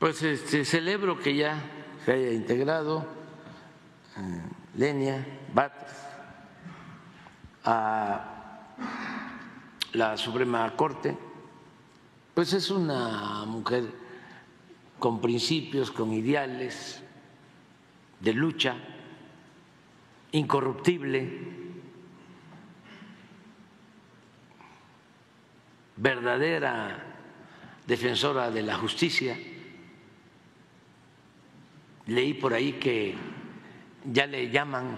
Pues este, celebro que ya se haya integrado eh, Lenia Batres a la Suprema Corte. Pues es una mujer con principios, con ideales de lucha, incorruptible, verdadera defensora de la justicia. Leí por ahí que ya le llaman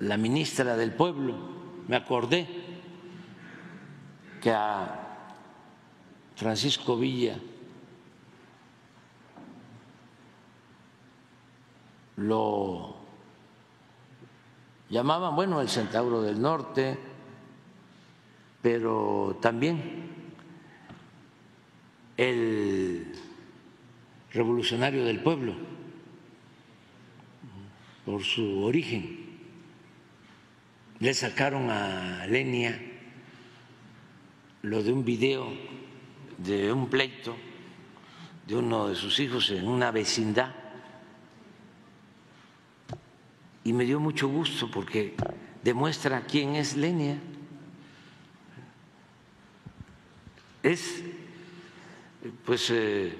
la ministra del pueblo, me acordé que a Francisco Villa lo llamaban, bueno, el Centauro del Norte, pero también el revolucionario del pueblo por su origen. Le sacaron a Lenia lo de un video de un pleito de uno de sus hijos en una vecindad y me dio mucho gusto porque demuestra quién es Lenia. Es pues eh,